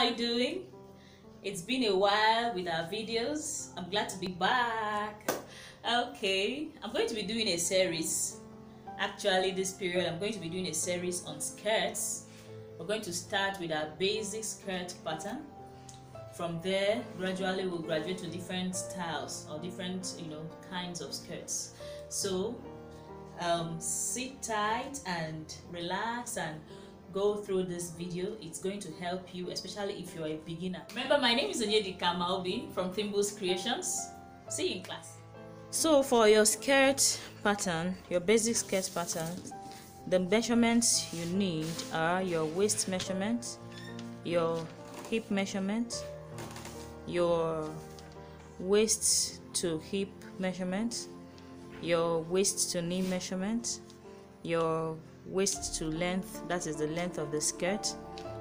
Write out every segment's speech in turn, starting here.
how you doing? It's been a while with our videos. I'm glad to be back. Okay i'm going to be doing a series. Actually this period i'm going to be doing a series on skirts. We're going to start with our basic skirt pattern. From there gradually we'll graduate to different styles or different you know kinds of skirts. So um, sit tight and relax and go through this video it's going to help you especially if you're a beginner. Remember my name is Onyedika Maobi from Thimbles Creations. See you in class. So for your skirt pattern your basic skirt pattern the measurements you need are your waist measurement your hip measurement your waist to hip measurement your waist to knee measurement your waist to length that is the length of the skirt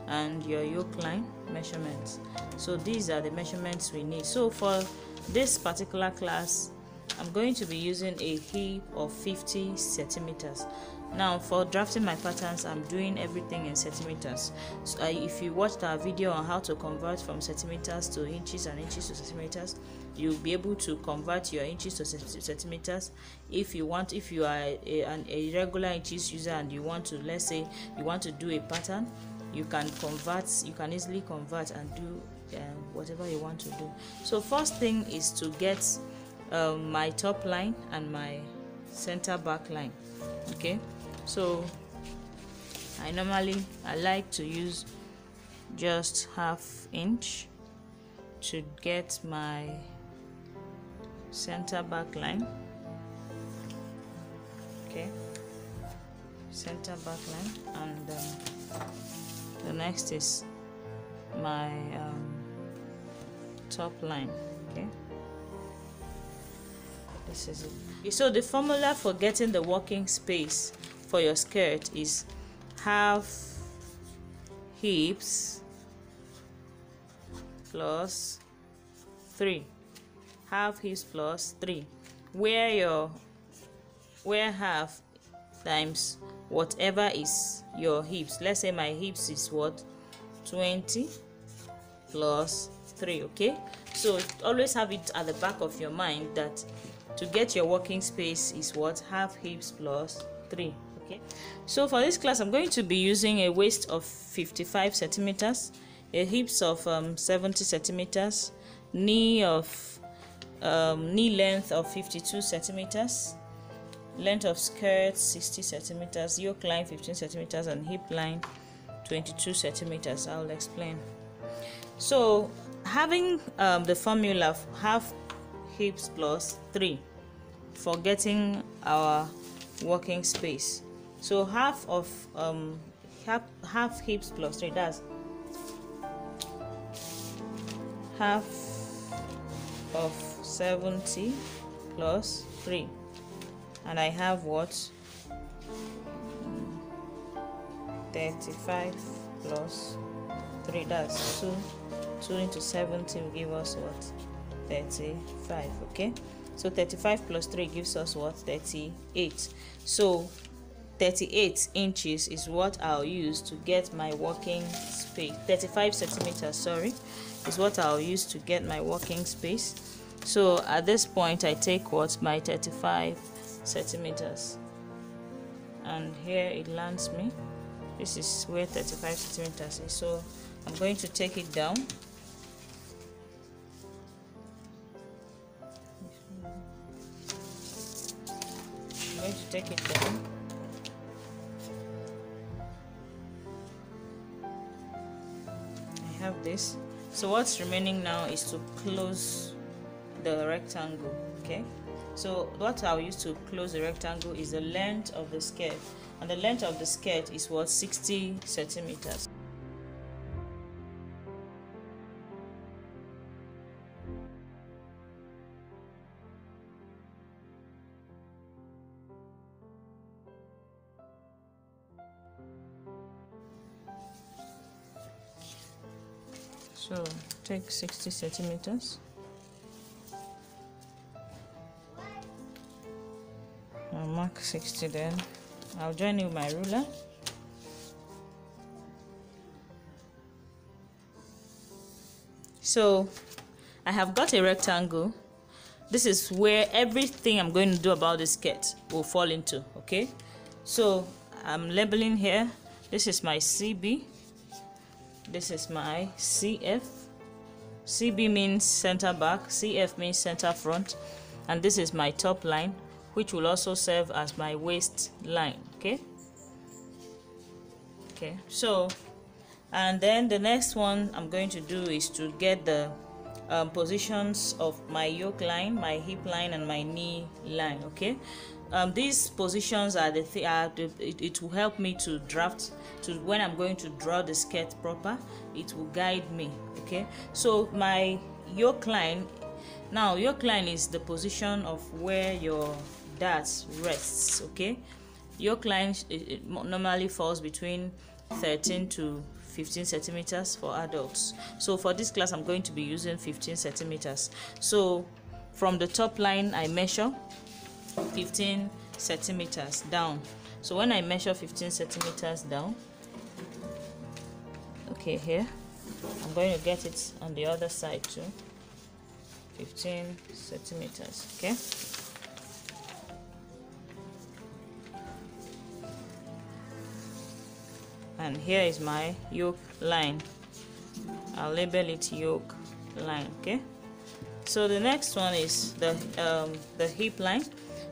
and your yoke line measurements. So these are the measurements we need. So for this particular class i'm going to be using a hip of 50 centimeters now for drafting my patterns i'm doing everything in centimeters. So if you watched our video on how to convert from centimeters to inches and inches to centimeters you'll be able to convert your inches to centimeters. If you want if you are a, an, a regular inches user and you want to let's say you want to do a pattern you can convert you can easily convert and do um, whatever you want to do. So first thing is to get um, my top line and my center back line okay so I normally I like to use just half inch to get my center back line. Okay. Center back line. And um, the next is my um, top line. Okay. This is it. So the formula for getting the working space for your skirt is half hips plus 3 half hips plus 3 where your where half times whatever is your hips let's say my hips is what? 20 plus 3 okay? So always have it at the back of your mind that to get your working space is what? Half hips plus 3 okay. So for this class i'm going to be using a waist of 55 centimeters a hips of um, 70 centimeters knee of um, knee length of 52 centimeters length of skirt 60 centimeters yoke line 15 centimeters and hip line 22 centimeters. I'll explain. So having um, the formula of half hips plus 3 for getting our working space so half of um half half hips plus 3 that's half of 70 plus 3 and I have what? 35 plus 3 that's 2 2 into 70 will give us what? 35 okay? So 35 plus 3 gives us what? 38 so 38 inches is what I'll use to get my working space. 35 centimeters sorry is what I'll use to get my working space. So at this point I take what? My 35 centimeters. And here it lands me. This is where 35 centimeters is. So I'm going to take it down. I'm going to take it down have this. So what's remaining now is to close the rectangle okay? So what I'll use to close the rectangle is the length of the skirt. And the length of the skirt is what? 60 centimeters so take 60 centimeters. I'll mark 60 then. I'll join you with my ruler. So I have got a rectangle. This is where everything I'm going to do about this skirt will fall into okay? So I'm labeling here. This is my CB this is my CF CB means center back CF means center front and this is my top line which will also serve as my waist line okay? Okay so and then the next one I'm going to do is to get the um, positions of my yoke line my hip line and my knee line okay um, these positions are the, thing it, it, will help me to draft to when I'm going to draw the skirt proper it will guide me okay? So my yoke line now yoke line is the position of where your dart rests okay? Yoke line normally falls between 13 to 15 centimeters for adults. So for this class i'm going to be using 15 centimeters. So from the top line i measure 15 centimeters down. So when i measure 15 centimeters down okay here i'm going to get it on the other side too. 15 centimeters okay? And here is my yoke line. I'll label it yoke line okay? So the next one is the um, the hip line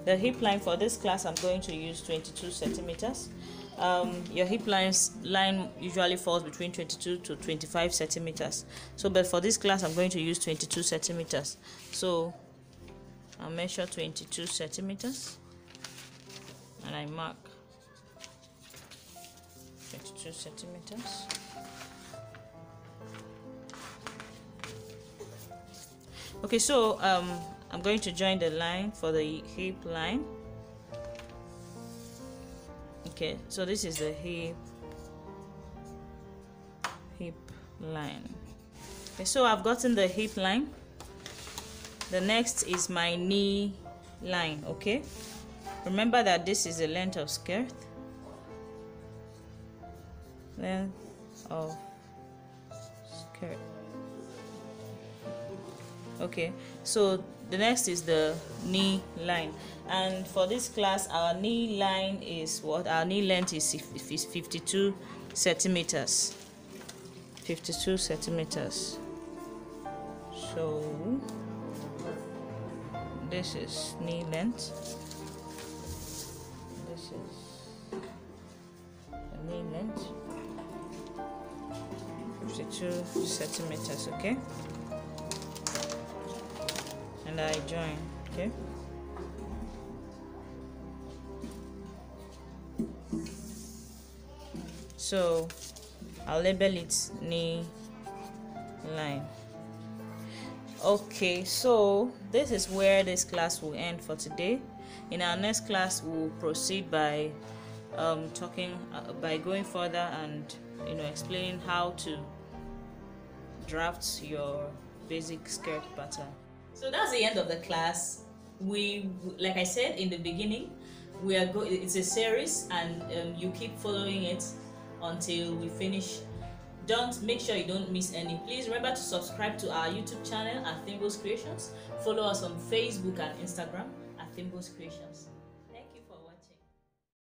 the hip line for this class I'm going to use 22 centimeters. Um, your hip lines line usually falls between 22 to 25 centimeters. So but for this class I'm going to use 22 centimeters. So I'll measure 22 centimeters and I mark 22 centimeters. Okay so um, I'm going to join the line for the hip line. Okay so this is the hip hip line. Okay so I've gotten the hip line. The next is my knee line okay? Remember that this is the length of skirt? Length of skirt okay so the next is the knee line. And for this class our knee line is what? Our knee length is 52 centimeters. 52 centimeters. So this is knee length. This is knee length. 52 centimeters okay and I join okay. So I'll label it knee line. Okay so this is where this class will end for today. In our next class we'll proceed by um, talking uh, by going further and you know explaining how to draft your basic skirt pattern so that's the end of the class. We like i said in the beginning we are going it's a series and um, you keep following it until we finish. Don't make sure you don't miss any. Please remember to subscribe to our youtube channel at Thimbles creations. Follow us on facebook and instagram at Thimbles creations